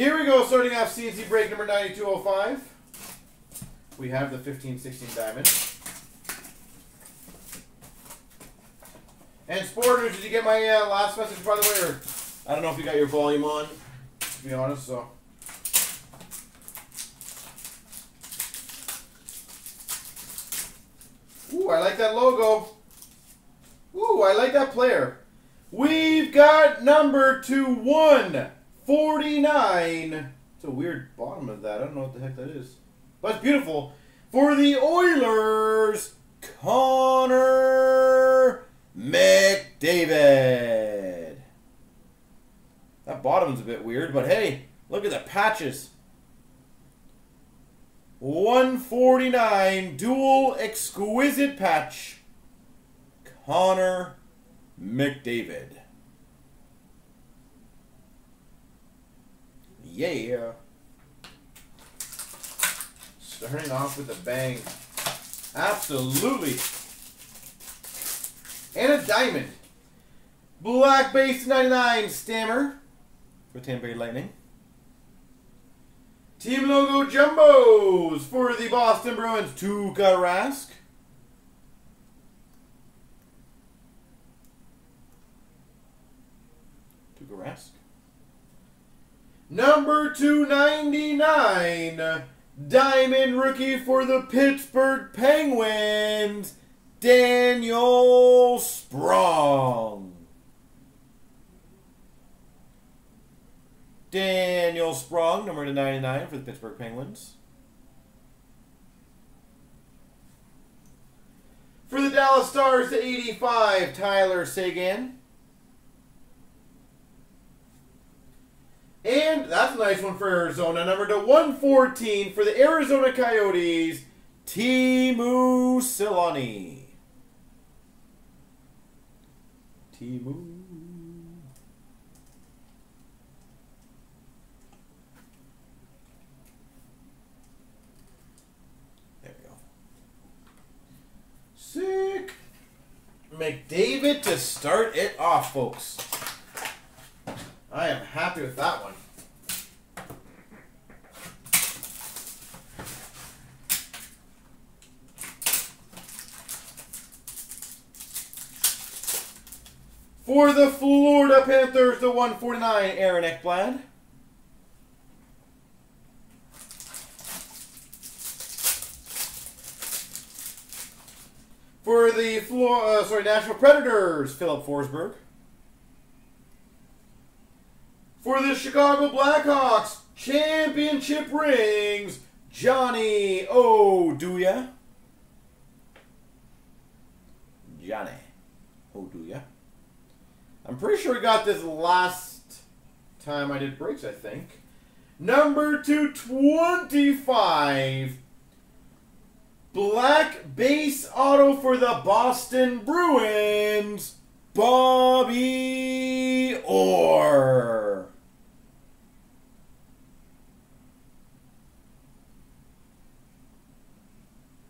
Here we go, starting off CNC break number 9205. We have the 1516 diamond. And Sporters, did you get my uh, last message, by the way? Or I don't know if you got your volume on, to be honest, so. Ooh, I like that logo. Ooh, I like that player. We've got number to 149. It's a weird bottom of that. I don't know what the heck that is. But it's beautiful. For the Oilers, Connor McDavid. That bottom's a bit weird, but hey, look at the patches. 149 dual exquisite patch. Connor McDavid. Yeah. Yeah. Starting off with a bang. Absolutely. And a diamond. Black base 99 Stammer for Tampa Bay Lightning. Team logo jumbos for the Boston Bruins. Tuukka Rask. Tuukka Rask. Number 299. Diamond rookie for the Pittsburgh Penguins. Daniel Sprong. Daniel Sprong, number to 99 for the Pittsburgh Penguins. For the Dallas Stars the 85, Tyler Seguin. And that's a nice one for Arizona. Number to 114 for the Arizona Coyotes, Teemu Selanne. Teemu. There we go. Sick. McDavid to start it off, folks. I am happy with that one. For the Florida Panthers, the 149, Aaron Ekblad. For the Flor uh, sorry Nashville Predators, Filip Forsberg. For the Chicago Blackhawks, championship rings, Johnny Oduya. Johnny. I'm pretty sure we got this last time I did breaks, I think. Number 225. Black base auto for the Boston Bruins. Bobby Orr.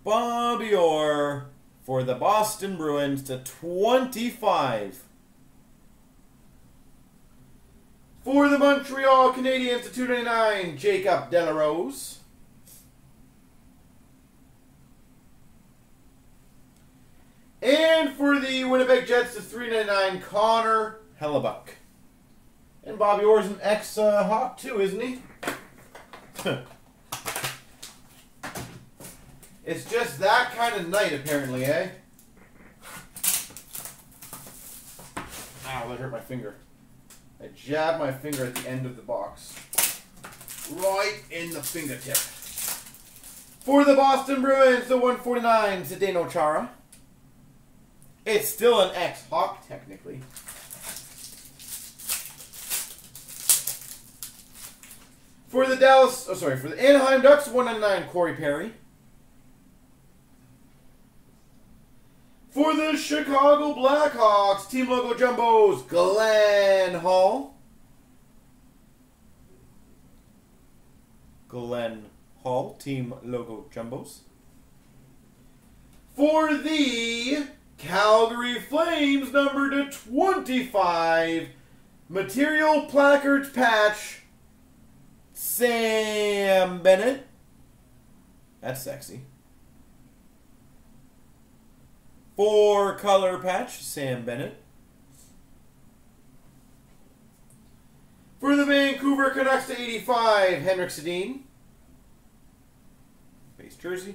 Bobby Orr for the Boston Bruins to 25. For the Montreal Canadiens to 299, Jacob de la Rose. And for the Winnipeg Jets to 399, Connor Hellebuyck. And Bobby Orr's an ex-Hawk too, isn't he? it's just that kind of night, apparently, eh? Ow, that hurt my finger. I jab my finger at the end of the box. Right in the fingertip. For the Boston Bruins, the 149, Zdeno Chara. It's still an X-Hawk, technically. For the Dallas, oh sorry, for the Anaheim Ducks, 199, Corey Perry. For the Chicago Blackhawks, Team Logo Jumbos, Glenn Hall. Glenn Hall, Team Logo Jumbos. For the Calgary Flames, number to 25, Material Placards Patch, Sam Bennett. That's sexy. Four color patch, Sam Bennett. For the Vancouver Canucks to 85, Henrik Sedin. Base jersey.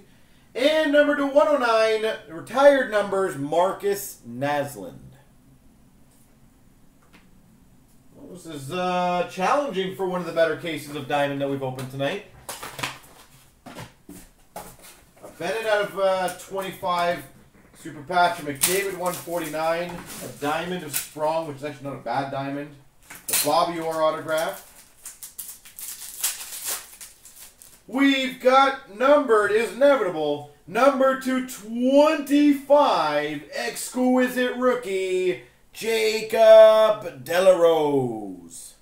And number to 109, retired numbers, Markus Naslund. Well, this is uh, challenging for one of the better cases of diamond that we've opened tonight. A Bennett out of uh, 25. Super patch, McDavid 149. A diamond of Sprong, which is actually not a bad diamond. The Bobby Orr autograph. We've got numbered is inevitable. Number to 25, exquisite rookie, Jacob de la Rose.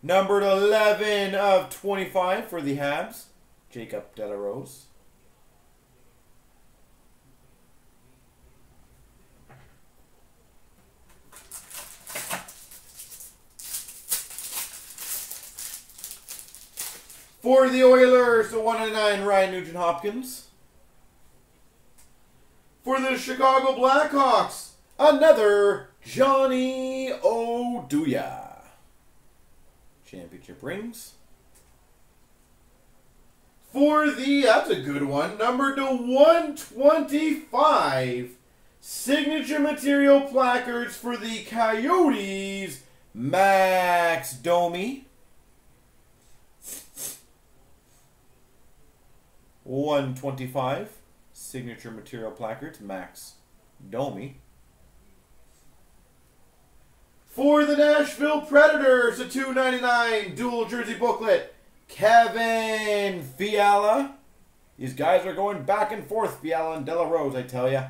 Numbered 11 of 25 for the Habs, Jacob de la Rose. For the Oilers, the 109 Ryan Nugent Hopkins. For the Chicago Blackhawks, another Johnny Oduya. Championship rings. For the, that's a good one, number to 125. Signature material placards for the Coyotes, Max Domi. 125 signature material placards, Max Domi. For the Nashville Predators, a 299 dual jersey booklet, Kevin Fiala. These guys are going back and forth, Fiala and de la Rose, I tell ya.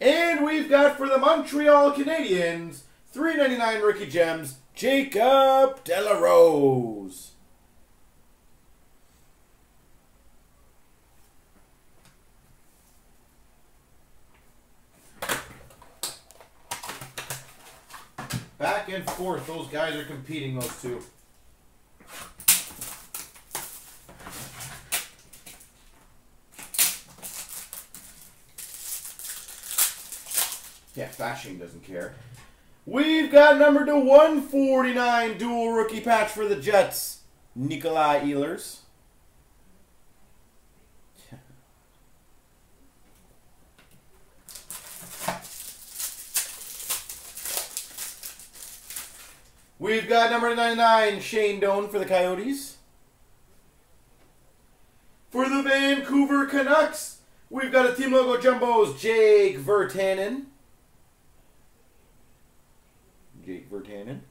And we've got for the Montreal Canadiens, 399 rookie gems, Jacob de la Rose. Back and forth, those guys are competing, those two. Yeah, Bashing doesn't care. We've got number to 149 dual rookie patch for the Jets, Nikolaj Ehlers. We've got number 99, Shane Doan for the Coyotes. For the Vancouver Canucks, we've got a Team Logo Jumbos, Jake Virtanen. Jake Virtanen.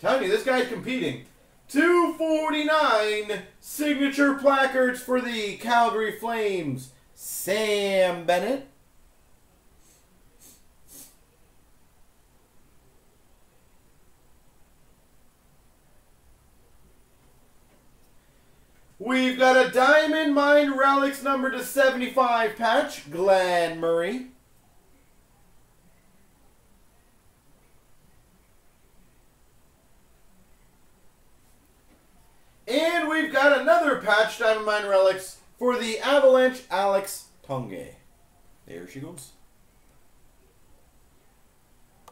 Telling you, this guy's competing. 249 signature placards for the Calgary Flames, Sam Bennett. We've got a Diamond Mine Relics number to 75 patch, Glenn Murray. And we've got another patch Diamond Mine Relics for the Avalanche Alex Tanguay. There she goes.